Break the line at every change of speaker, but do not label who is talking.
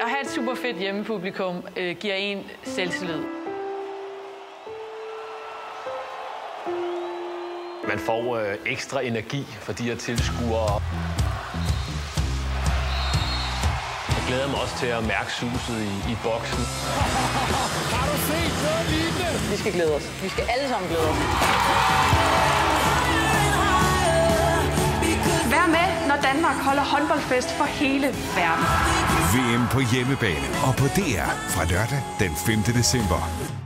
At have et super fedt hjemmepublikum øh, giver en selvtillid.
Man får øh, ekstra energi for de her tilskuere. Jeg glæder mig også til at mærke suset i, i boksen.
Har du set noget lignende?
Vi skal glæde os. Vi skal alle sammen glæde os.
Vær med, når Danmark holder håndboldfest for hele verden.
EM på hjemmebane og på DR fra lørdag den 5. december.